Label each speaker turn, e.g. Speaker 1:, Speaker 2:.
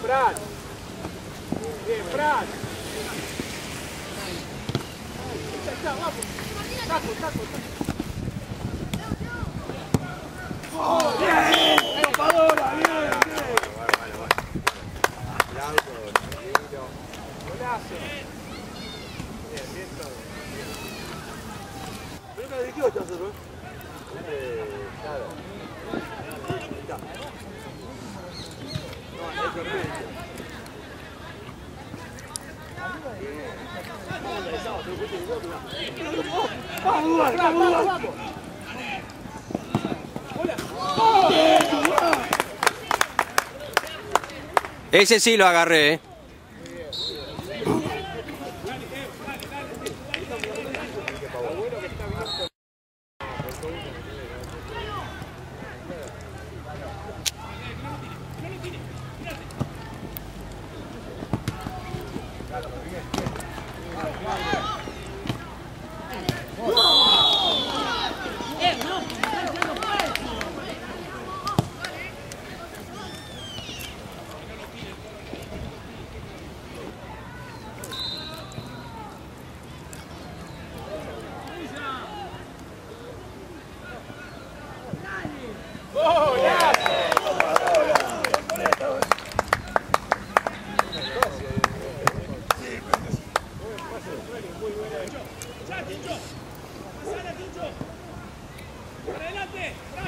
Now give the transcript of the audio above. Speaker 1: Prado! Vem, Prado! Tá, tá, tá, tá, tá, tá, tá, tá, tá,
Speaker 2: Ese sí lo agarré, ¿eh?
Speaker 3: Thank you. Ya, Tincho. Pasale, Tincho. Adelante.